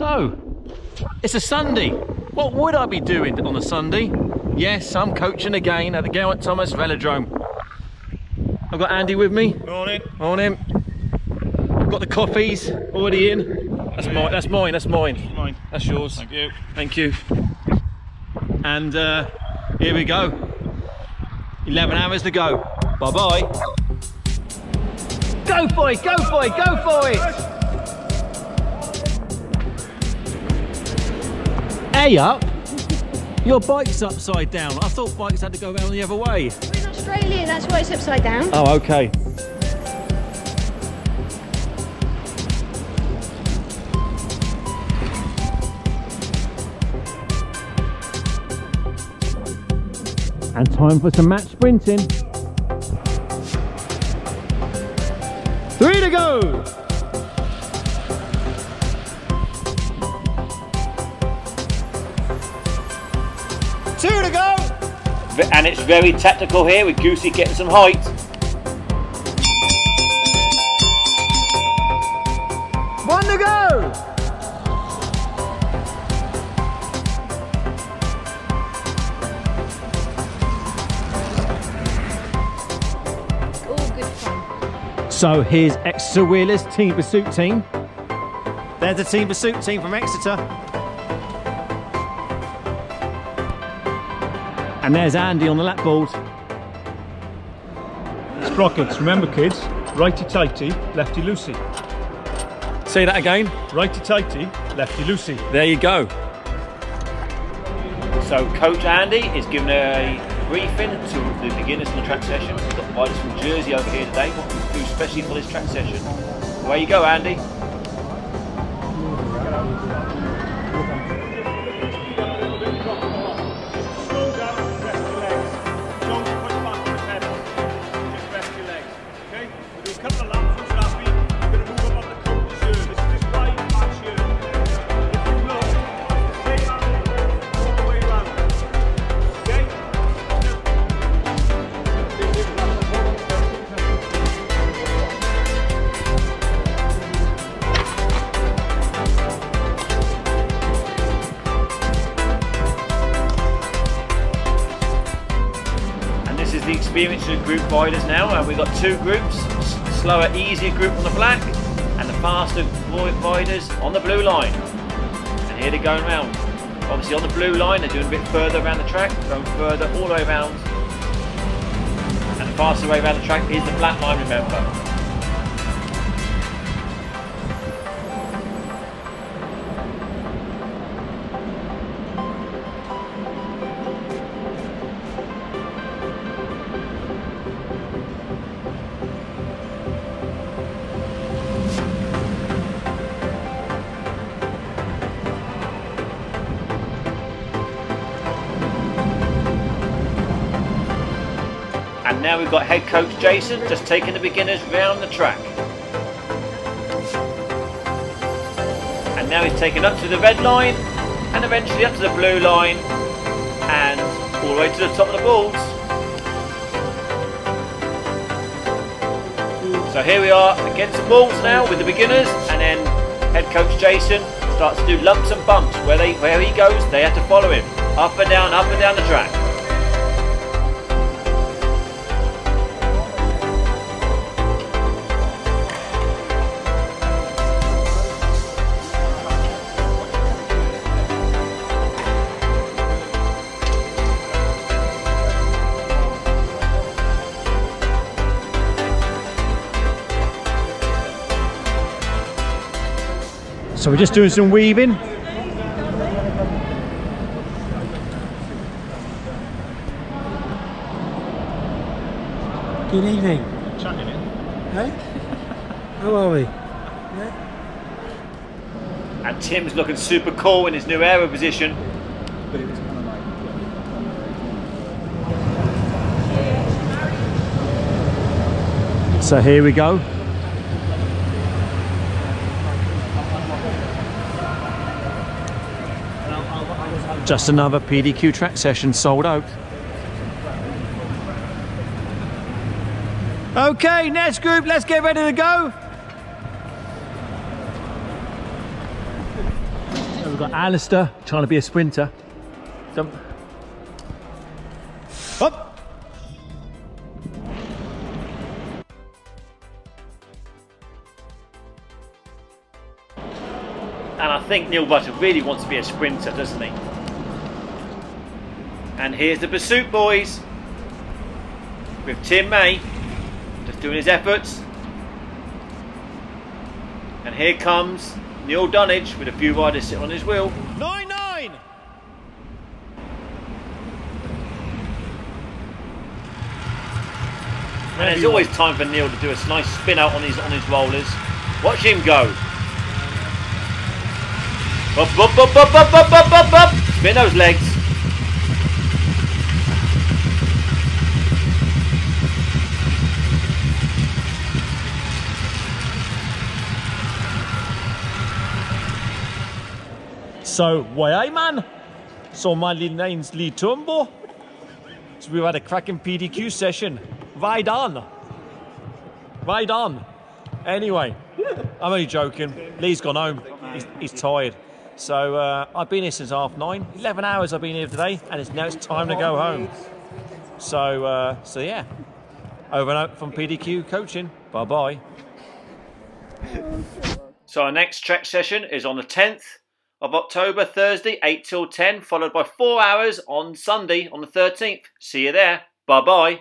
So, it's a Sunday. What would I be doing on a Sunday? Yes, I'm coaching again at the Geraint Thomas Velodrome. I've got Andy with me. Morning. Morning. I've got the coffees already in. That's mine. That's mine. That's mine. Mine. That's yours. Thank you. Thank you. And uh, here we go. 11 hours to go. Bye bye. Go for it, go for it, go for it. A up. Your bike's upside down. I thought bikes had to go around the other way. We're in Australia, that's why it's upside down. Oh, okay. And time for some match sprinting. Three to go. And it's very technical here with Goosey getting some height. One to go. All good fun. So here's Exeter Wheelers Team Pursuit team. There's the Team Pursuit team from Exeter. And there's Andy on the lap board. Sprockets, remember kids, righty tighty, lefty loosey. Say that again. Righty tighty, lefty loosey. There you go. So Coach Andy is giving a briefing to the beginners in the track session. We've got riders from Jersey over here today, what to do especially for this track session. Where you go, Andy. Is the group riders now. And we've got two groups. Slower, easier group on the black and the faster ri- riders on the blue line. And here they're going round. Obviously on the blue line, they're doing a bit further around the track, going further all the way around. And the faster way around the track is the black line, remember. And now we've got head coach Jason just taking the beginners round the track. And now he's taken up to the red line and eventually up to the blue line and all the way to the top of the balls. So here we are against the balls now with the beginners and then head coach Jason starts to do lumps and bumps where they where he goes they have to follow him up and down up and down the track. So we're just doing some weaving. Good evening. Chatting in. Hey? How are we? And Tim's looking super cool in his new aero position. So here we go. Just another PDQ track session sold out. Okay, next group, let's get ready to go. So we've got Alistair trying to be a sprinter. Jump. Up. And I think Neil Butter really wants to be a sprinter, doesn't he? And here's the pursuit boys with Tim May just doing his efforts. And here comes Neil Dunnage with a few riders sitting on his wheel. 9 9. And there's always time for Neil to do a nice spin out on his on his rollers. Watch him go. Up, up, up, up, up, up, up, up, up. Spin those legs. So, why I man? So my little name's Lee Tumbo. So we've had a cracking PDQ session. Right on. Right on. Anyway, I'm only joking. Lee's gone home. He's, he's tired. So uh, I've been here since half nine. 11 hours I've been here today, and it's now it's time to go home. So, uh, so yeah. Over and out from PDQ coaching. Bye bye. So our next trek session is on the 10th of October, Thursday, 8 till 10, followed by four hours on Sunday on the 13th. See you there. Bye bye.